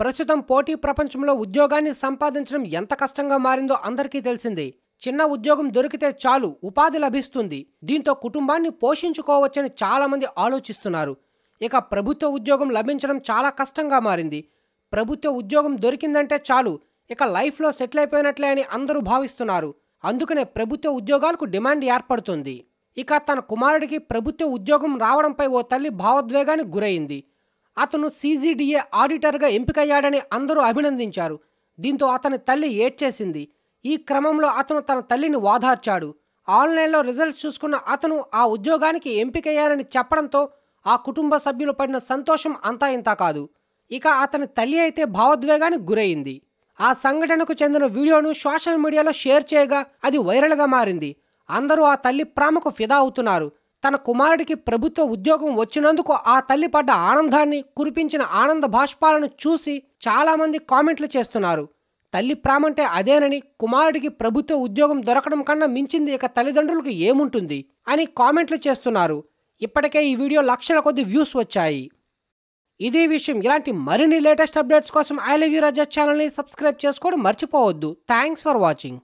ప్రస్తుతం పోటీ ప్రపంచంలో ఉద్యోగాన్ని సంపాదించడం ఎంత కష్టంగా మారిందో అందరికీ తెలిసిందే. చిన్న ఉద్యోగం దొరికితే చాలు ఉపాధి లభిస్తుంది. దీంతో కుటుంబాన్ని పోషించుకోవచ్చని చాలామంది ఆలోచిస్తున్నారు. ఇక ప్రభుత్వ ఉద్యోగం లభించడం చాలా కష్టంగా మారింది. ప్రభుత్వ ఉద్యోగం దొరికిందంటే చాలు ఇక లైఫ్లో సెటిల్ అయిపోయినట్లే అని అందరూ భావిస్తున్నారు. అందుకనే ప్రభుత్వ ఉద్యోగాలకు డిమాండ్ ఏర్పడుతుంది. ఇక తన కుమారుడికి ప్రభుత్వ ఉద్యోగం రావడంపై ఓ తల్లి భావోద్వేగానికి గురైంది. అతను సీజీడీఏ ఆడిటర్గా ఎంపికయ్యాడని అందరూ అభినందించారు. దీంతో అతని తల్లి ఏడ్చేసింది. ఈ క్రమంలో అతను తన తల్లిని వాదార్చాడు. ఆన్లైన్లో రిజల్ట్స్ చూసుకున్న అతను ఆ ఉద్యోగానికి ఎంపికయ్యారని చెప్పడంతో ఆ కుటుంబ సభ్యులు పడిన సంతోషం అంతా ఇంతా కాదు. ఇక అతని తల్లి అయితే భావోద్వేగానికి గురైంది. ఆ సంఘటనకు చెందిన వీడియోను సోషల్ మీడియాలో షేర్ చేయగా అది వైరల్గా మారింది. అందరూ ఆ తల్లి ప్రేమకు ఫిదా అవుతున్నారు. తన కుమారుడికి ప్రభుత్వ ఉద్యోగం వచ్చినందుకు ఆ తల్లి పడ్డ ఆనందాన్ని కురిపించిన ఆనంద భాష్పాలను చూసి చాలామంది కామెంట్లు చేస్తున్నారు. తల్లి ప్రామంటే అదేనని కుమారుడికి ప్రభుత్వ ఉద్యోగం దొరకడం కన్నా మించింది ఇక తల్లిదండ్రులకు ఏముంటుంది అని కామెంట్లు చేస్తున్నారు. ఇప్పటికే ఈ వీడియో లక్షల కొద్ది వ్యూస్ వచ్చాయి. ఇదే విషయం ఇలాంటి మరిన్ని లేటెస్ట్ అప్డేట్స్ కోసం ఐ లవ్ యూ రజా ఛానల్ని సబ్స్క్రైబ్ చేసుకోవడం మర్చిపోవద్దు. Thanks for watching.